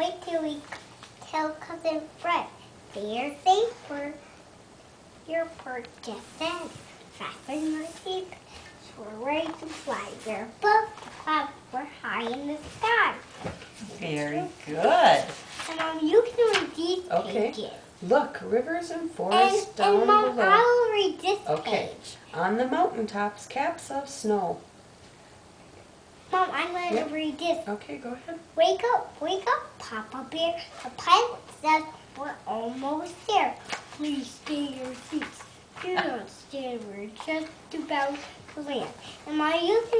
wait till we tell cousin Fred. They are safe for your purchase. Fasten your seat. We're ready to fly. We're above the clouds. We're high in the sky. Very good. And Mom, you can read these Okay. pages. Look, rivers and And, forests down and Mom, below. I'll read this Okay. page. On the mountaintops, caps of snow. Mom, I'm going to Yep. read this. Okay, go ahead. Wake up, wake up, Papa Bear. The pilot says we're almost there. Please stay your seats. Do not stand. We're just about to land. Am I using